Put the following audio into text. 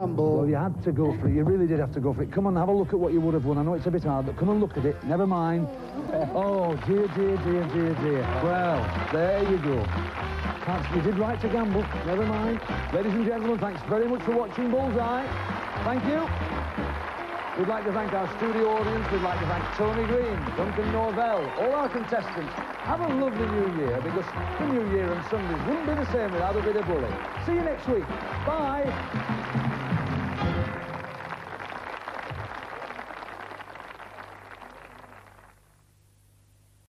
Well, you had to go for it. You really did have to go for it. Come on, have a look at what you would have won. I know it's a bit hard, but come and look at it. Never mind. Oh, dear, dear, dear, dear, dear. Well, there you go. Perhaps you did right to gamble. Never mind. Ladies and gentlemen, thanks very much for watching Bullseye. Thank you. We'd like to thank our studio audience. We'd like to thank Tony Green, Duncan Norvelle, all our contestants. Have a lovely new year because the new year and Sundays wouldn't be the same without a bit of bully. See you next week. Bye.